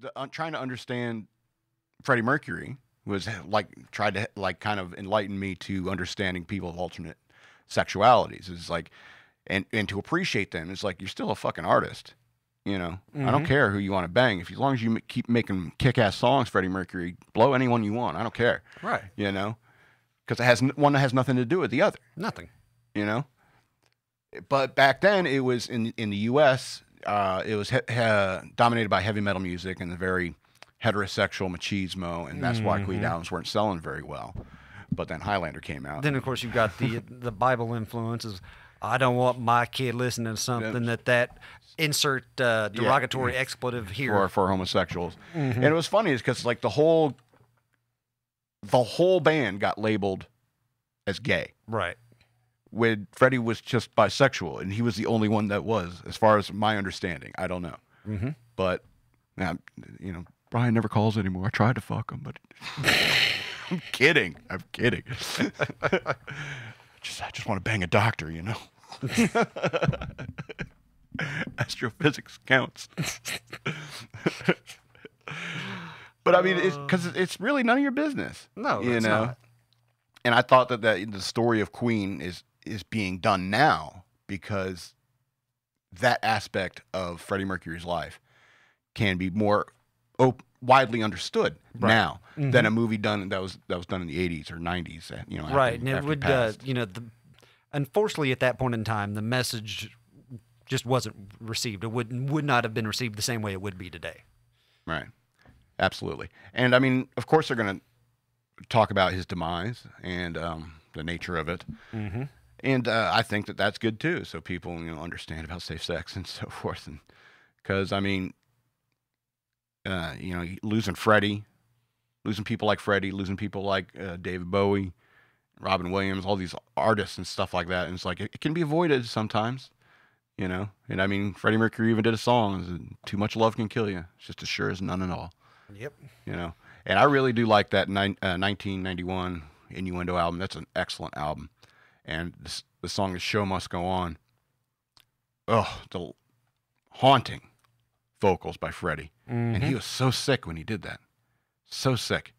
the, uh, trying to understand Freddie Mercury was like tried to like kind of enlighten me to understanding people of alternate sexualities. It's like and and to appreciate them. It's like you're still a fucking artist. You know, I don't Mhm. care who you want to bang. If as long as you m- keep making kick-ass songs, Freddie Mercury, blow anyone you want. I don't care. Right. You know, because it has n- one has nothing to do with the other. Nothing. You know, but back then it was in in the U.S. Uh, it was he- he- dominated by heavy metal music and the very heterosexual machismo, and that's why Queen albums weren't selling very well. But then Highlander came out. Then of course you've got the the Bible influences. I don't want my kid listening to something that that insert uh, derogatory expletive here. for for homosexuals. Mhm. And it was funny is because like the whole the whole band got labeled as gay. Right. When Freddie was just bisexual, and he was the only one that was, as far as my understanding. I don't know, Mhm. but you know Brian never calls anymore. I tried to fuck him, but I'm kidding. I'm kidding. just I just want to bang a doctor, you know. Astrophysics counts. but I mean, it's because it's really none of your business. No, you it's know. not. And I thought that, that the story of Queen is is being done now because that aspect of Freddie Mercury's life can be more op- widely understood Right. now than Mhm. a movie done that was that was done in the 80s or 90s. uh, You know, after- right, and it would, uh, you know, the, unfortunately at that point in time, the message just wasn't received. It would would not have been received the same way it would be today. Right. Absolutely. And I mean, of course, they're going to talk about his demise and um, the nature of it. Mm-hmm. And uh, I think that that's good too, so people you know understand about safe sex and so forth. And because I mean, uh, you know, losing Freddie, losing people like Freddie, losing people like uh, David Bowie, Robin Williams, all these artists and stuff like that. And it's like it, it can be avoided sometimes, you know. And I mean, Freddie Mercury even did a song, "Too much love can kill you." It's just as sure as none at all Yep. you know. And I really do like that nine, uh, 1991 Innuendo album. That's an excellent album. And this, the song is "Show Must Go On." Oh, the haunting vocals by Freddie, and he mm-hmm. was so sick when he did that, so sick.